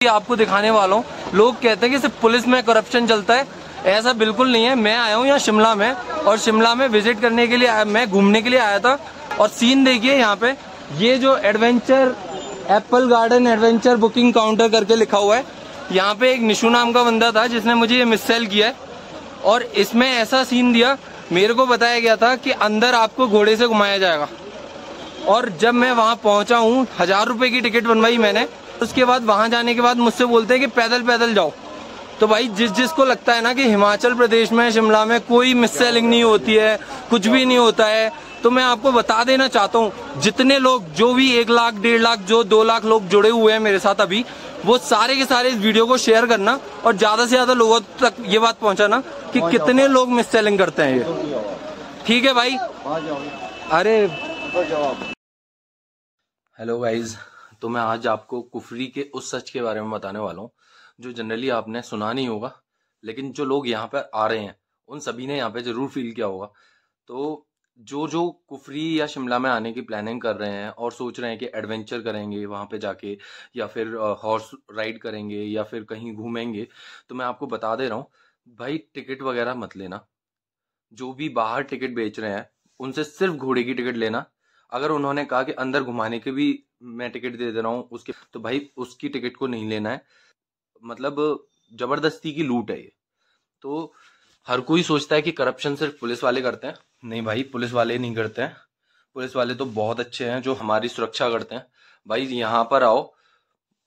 आपको दिखाने वाला हूँ। लोग कहते हैं कि सिर्फ़ पुलिस में करप्शन चलता है। ऐसा बिल्कुल नहीं है। मैं आया हूँ यहाँ शिमला में और शिमला में विज़िट करने के लिए मैं घूमने के लिए आया था। और सीन देखिए यहाँ पे। ये जो adventure apple garden adventure booking counter करके लिखा हुआ है। यहाँ पे एक निशु नाम का बंदा था जिसने मुझे ये मिससेल किया है। और इसमें ऐसा सीन दिया, मेरे को बताया गया था कि अंदर आपको घोड़े से घुमाया जाएगा। और जब मैं वहाँ पहुँचा हूँ, हज़ार रुपए की टिकट बनवाई मैंने। उसके बाद वहाँ जाने के बाद मुझसे बोलते हैं कि पैदल पैदल जाओ। तो भाई जिस जिसको लगता है ना कि हिमाचल प्रदेश में शिमला में कोई मिस सेलिंग नहीं होती है कुछ भी नहीं होता है तो मैं आपको बता देना चाहता हूँ जितने लोग जो भी एक लाख डेढ़ लाख जो दो लाख लोग जुड़े हुए हैं मेरे साथ अभी वो सारे के सारे इस वीडियो को शेयर करना और ज़्यादा से ज़्यादा लोगों तक ये बात पहुंचाना कि कितने लोग मिस सेलिंग करते हैं ये। ठीक है भाई? अरे हेलो गाइज़ तो मैं आज आपको कुफरी के उस सच के बारे में बताने वाला हूँ, जो जनरली आपने सुना नहीं होगा, लेकिन जो लोग यहाँ पर आ रहे हैं, उन सभी ने यहाँ पे ज़रूर फील किया होगा। तो जो जो कुफरी या शिमला में आने की प्लानिंग कर रहे हैं और सोच रहे हैं कि एडवेंचर करेंगे वहाँ पे जाके, या फिर हॉर्स राइड करेंगे, या फिर कहीं घूमेंगे तो मैं आपको बता दे रहा हूँ, भाई टिकट वगैरह मत लेना। जो भी बाहर टिकट बेच रहे हैं, उनसे सिर्फ़ घोड़े की टिकट लेना अगर उन्होंने कहा कि अंदर घुमाने के भी मैं टिकट दे दे रहा हूँ, उसके तो भाई उसकी टिकट को नहीं लेना है। मतलब ज़बरदस्ती की लूट है ये। तो हर कोई सोचता है कि करप्शन सिर्फ़ पुलिस वाले करते हैं। नहीं भाई, पुलिस वाले नहीं करते हैं। पुलिस वाले तो बहुत अच्छे हैं जो हमारी सुरक्षा करते हैं। भाई, यहाँ पर आओ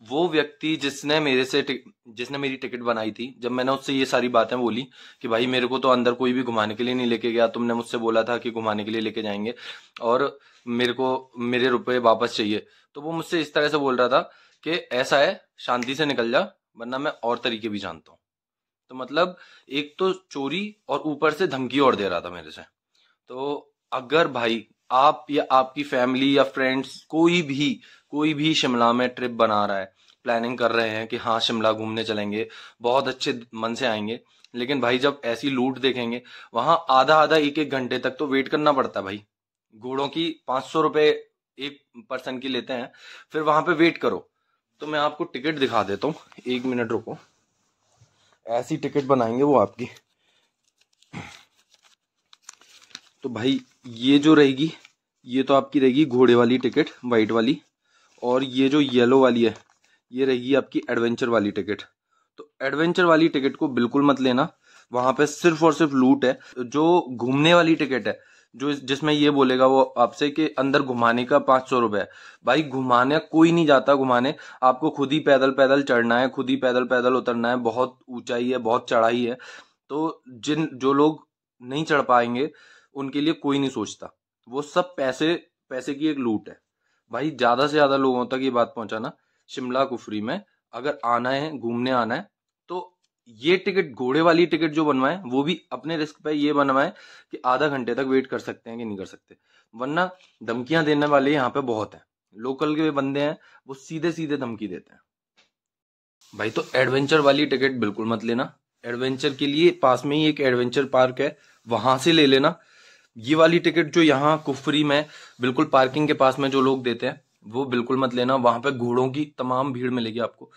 वो व्यक्ति जिसने मेरे से जिसने मेरी टिकट बनाई थी, जब मैंने उससे ये सारी बातें बोली कि भाई मेरे को तो अंदर कोई भी घुमाने के लिए नहीं लेके गया, तुमने मुझसे बोला था कि घुमाने के लिए लेके जाएँगे और मेरे को, मेरे रुपए वापस चाहिए। तो वो मुझसे इस तरह से बोल रहा था कि ऐसा है, शांति से निकल जा, वरना मैं और तरीके भी जानता हूँ। तो मतलब एक तो चोरी और ऊपर से धमकी और दे रहा था मेरे से। तो अगर भाई आप या आपकी फैमिली या फ्रेंड्स कोई भी कोई भी शिमला में ट्रिप बना रहा है प्लानिंग कर रहे हैं कि हाँ शिमला घूमने चलेंगे, बहुत अच्छे मन से आएँगे, लेकिन भाई जब ऐसी लूट देखेंगे, वहाँ आधा आधा एक एक घंटे तक तो वेट करना पड़ता है भाई। घोड़ों की पाँच सौ रुपए एक पर्सन की लेते हैं, फिर वहाँ पे वेट करो। तो मैं आपको टिकट दिखा देता हूँ, एक मिनट रुको। ऐसी टिकट बनाएँगे वो आपकी। तो भाई, ये जो रहेगी, ये तो आपकी रहेगी घोड़े वाली टिकट वाइट वाली, और ये जो येलो वाली है, ये रहेगी आपकी एडवेंचर वाली टिकट। तो एडवेंचर वाली टिकट को बिल्कुल मत लेना, वहाँ पे सिर्फ़ और सिर्फ़ लूट है। जो घूमने वाली टिकट है, जो जिसमें ये बोलेगा वो आपसे कि अंदर घुमाने का पाँच सौ रुपए भाई, घुमाने, कोई नहीं जाता घुमाने, आपको खुद ही पैदल पैदल चढ़ना है, खुद ही पैदल पैदल उतरना है, बहुत ऊंचाई है, बहुत चढ़ाई है। तो जिन, जो लोग नहीं चढ़ पाएँगे उनके लिए कोई नहीं सोचता। वो सब पैसे पैसे की एक लूट है। भाई, ज़्यादा से ज़्यादा लोगों तक ये बात पहुंचाना, शिमला कुफरी में अगर आना है, घूमने आना है तो ये टिकट, घोड़े वाली टिकट जो बनवाए, वो भी अपने रिस्क पे ये बनवाए कि आधा घंटे तक वेट कर सकते हैं कि नहीं कर सकते। वरना धमकियाँ देने वाले यहाँ पे बहुत हैं। लोकल के बंदे हैं, वो सीधे सीधे धमकी देते हैं। भाई तो एडवेंचर वाली टिकट बिल्कुल मत लेना। एडवेंचर के लिए पास में ही एक एडवेंचर पार्क है, वहाँ से ले लेना। ये वाली टिकट जो यहाँ कुफरी में बिल्कुल पार्किंग के पास में जो लोग देते हैं, वो बिल्कुल मत लेना, वहाँ पे घोड़ों की तमाम भीड़ मिलेगी आपको।